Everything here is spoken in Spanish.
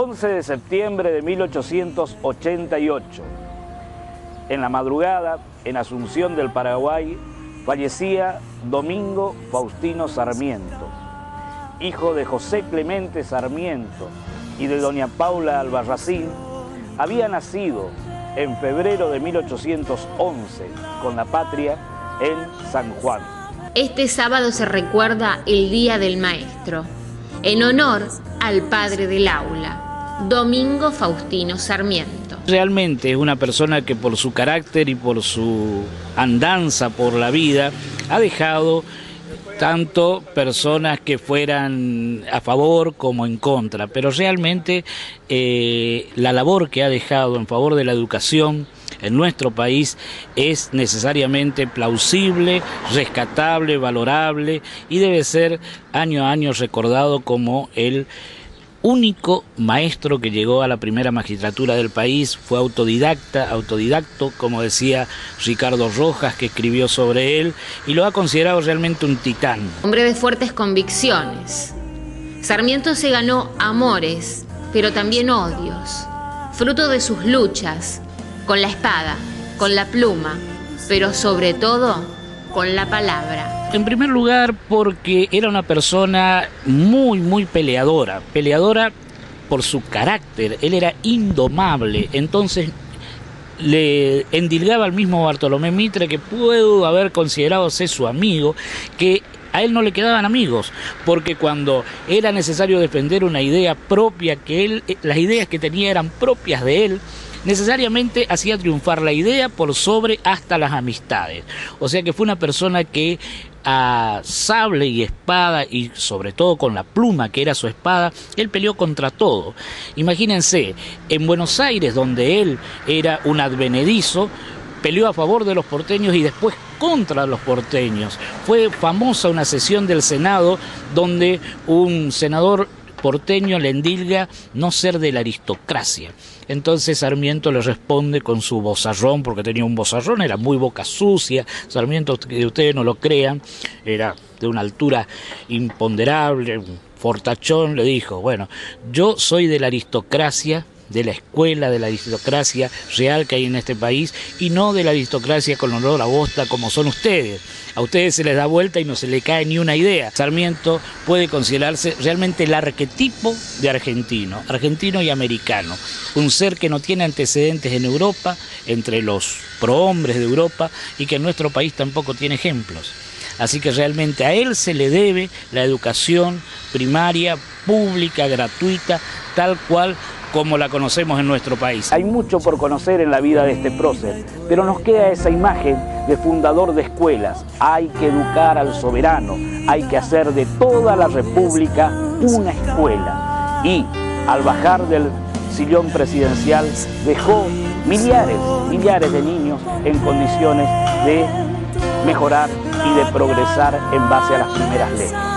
11 de septiembre de 1888. En la madrugada, en Asunción del Paraguay, fallecía Domingo Faustino Sarmiento, hijo de José Clemente Sarmiento y de doña Paula Albarracín, había nacido en febrero de 1811 con la patria en San Juan. Este sábado se recuerda el Día del Maestro, en honor al padre del aula, Domingo Faustino Sarmiento. Realmente es una persona que por su carácter y por su andanza por la vida ha dejado tanto personas que fueran a favor como en contra, pero realmente eh, la labor que ha dejado en favor de la educación en nuestro país es necesariamente plausible, rescatable, valorable y debe ser año a año recordado como el único maestro que llegó a la primera magistratura del país, fue autodidacta, autodidacto, como decía Ricardo Rojas, que escribió sobre él, y lo ha considerado realmente un titán. Hombre de fuertes convicciones. Sarmiento se ganó amores, pero también odios, fruto de sus luchas, con la espada, con la pluma, pero sobre todo con la palabra. En primer lugar, porque era una persona muy, muy peleadora. Peleadora por su carácter. Él era indomable. Entonces le endilgaba al mismo Bartolomé Mitre, que pudo haber considerado ser su amigo, que a él no le quedaban amigos, porque cuando era necesario defender una idea propia, que él, eh, las ideas que tenía eran propias de él, necesariamente hacía triunfar la idea por sobre hasta las amistades. O sea que fue una persona que a sable y espada y sobre todo con la pluma que era su espada, él peleó contra todo. Imagínense, en Buenos Aires, donde él era un advenedizo, peleó a favor de los porteños y después contra los porteños. Fue famosa una sesión del Senado donde un senador porteño le endilga no ser de la aristocracia. Entonces Sarmiento le responde con su bozarrón, porque tenía un bozarrón, era muy boca sucia. Sarmiento, que ustedes no lo crean, era de una altura imponderable, un fortachón, le dijo, bueno, yo soy de la aristocracia de la escuela, de la aristocracia real que hay en este país y no de la aristocracia con olor a bosta como son ustedes. A ustedes se les da vuelta y no se le cae ni una idea. Sarmiento puede considerarse realmente el arquetipo de argentino, argentino y americano. Un ser que no tiene antecedentes en Europa, entre los prohombres de Europa, y que en nuestro país tampoco tiene ejemplos. Así que realmente a él se le debe la educación primaria, pública, gratuita, tal cual como la conocemos en nuestro país. Hay mucho por conocer en la vida de este prócer, pero nos queda esa imagen de fundador de escuelas. Hay que educar al soberano, hay que hacer de toda la República una escuela. Y al bajar del sillón presidencial dejó millares, millares de niños en condiciones de mejorar y de progresar en base a las primeras leyes.